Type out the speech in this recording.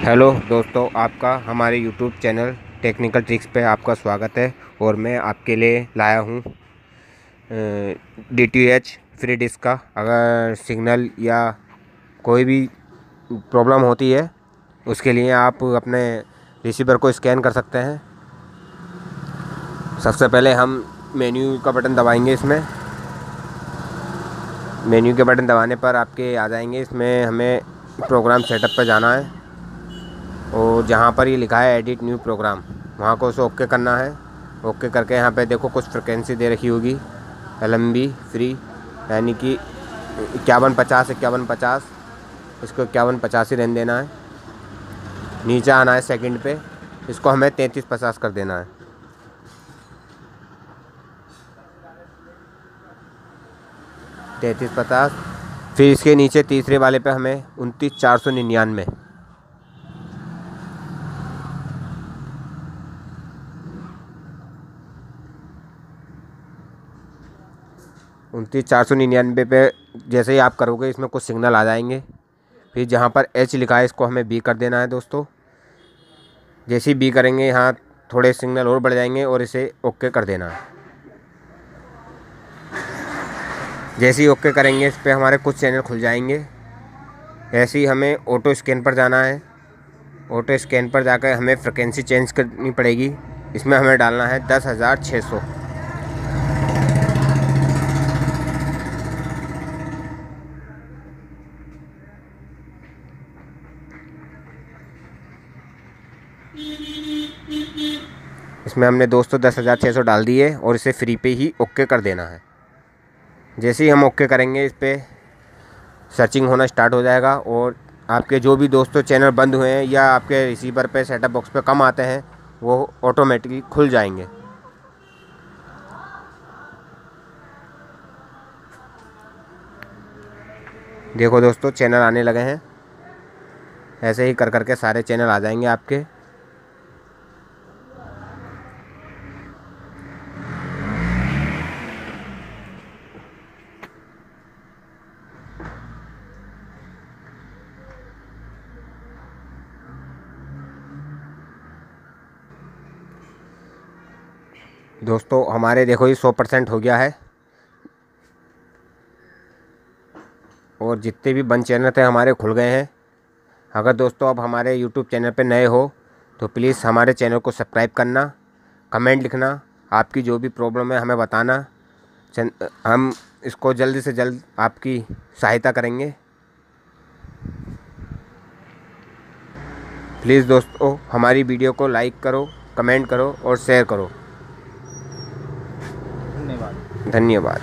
Hello दोस्तों, आपका हमारे यूट्यूब चैनल टेक्निकल ट्रिक्स पे आपका स्वागत है और मैं आपके लिए लाया हूँ D T H free dish का। अगर सिग्नल या कोई भी प्रॉब्लम होती है, उसके लिए आप अपने रिसीवर को स्कैन कर सकते हैं। सबसे पहले हम मेन्यू का बटन दबाएँगे इसमें। मेन्यू के बटन दबाने पर आपके आ जाएँगे। इसमें हमें प्रोग्राम सेटअप पर जाना है। और जहाँ पर ये लिखा है एडिट न्यू प्रोग्राम वहाँ को उसे ओके करना है। ओके करके यहाँ पे देखो कुछ फ्रिक्वेंसी दे रखी होगी। एल फ्री यानी कि इक्यावन पचास इक्यावन पचास। इसको इक्यावन पचास ही रहने देना है। नीचे आना है सेकंड पे। इसको हमें तैंतीस पचास कर देना है। तैंतीस पचास। फिर इसके नीचे तीसरे वाले पे हमें उनतीस चार सौ निन्यानवे। उनतीस चार सौ निन्यानवे पे जैसे ही आप करोगे, इसमें कुछ सिग्नल आ जाएँगे। फिर जहाँ पर एच लिखा है, इसको हमें बी कर देना है दोस्तों। जैसे ही बी करेंगे, यहाँ थोड़े सिग्नल और बढ़ जाएँगे और इसे ओके कर देना। है जैसे ही ओके करेंगे, इस पर हमारे कुछ चैनल खुल जाएँगे। ऐसे ही हमें ऑटो स्कैन पर जाना है। ऑटो स्कैन पर जाकर हमें फ्रिक्वेंसी चेंज करनी पड़ेगी। इसमें हमें डालना है दस हज़ार छः सौ। इसमें हमने दोस्तों दस हज़ार छः सौ डाल दिए और इसे फ्री पे ही ओके कर देना है। जैसे ही हम ओके करेंगे, इस पर सर्चिंग होना स्टार्ट हो जाएगा और आपके जो भी दोस्तों चैनल बंद हुए हैं या आपके रिसीवर पे, सेटअप बॉक्स पे कम आते हैं, वो ऑटोमेटिकली खुल जाएँगे। देखो दोस्तों, चैनल आने लगे हैं। ऐसे ही कर करके सारे चैनल आ जाएँगे आपके। दोस्तों, हमारे देखो ये सौ परसेंट हो गया है। और जितने भी बंद चैनल थे, हमारे खुल गए हैं। अगर दोस्तों अब हमारे यूट्यूब चैनल पर नए हो तो प्लीज़ हमारे चैनल को सब्सक्राइब करना, कमेंट लिखना, आपकी जो भी प्रॉब्लम है हमें बताना। हम इसको जल्द से जल्द आपकी सहायता करेंगे। प्लीज़ दोस्तों, हमारी वीडियो को लाइक करो, कमेंट करो और शेयर करो। धन्यवाद